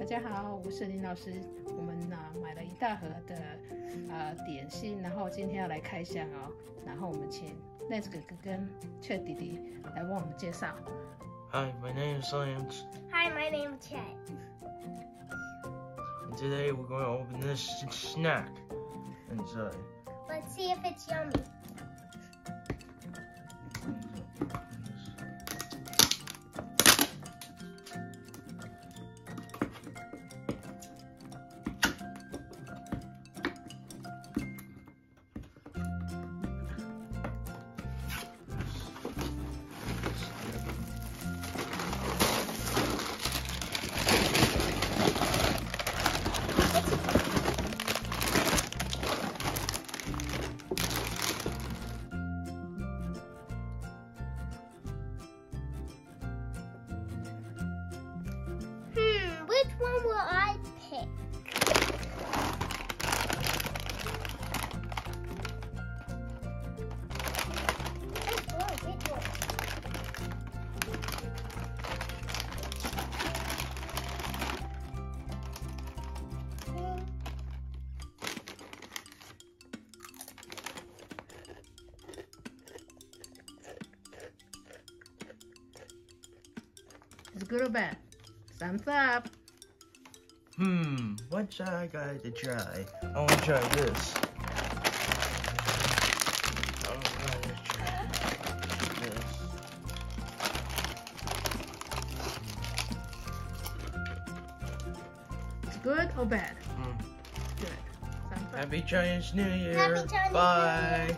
大家好，我是林老师。我们呢、买了一大盒的呃点心，然后今天要来开箱哦。然后我们请 Lens 哥哥跟 Chat 弟弟来为我们介绍。Hi, my name is Lance, Hi, my name is Chet. and today we're going to open this snack inside. Let's see if it's yummy. Is it good or bad? Thumbs up. Hmm, what should I got to try? I want to try this. I want to try this. It's good or bad? Hmm. Good. Happy Chinese New Year. Happy Chinese New Bye. Year.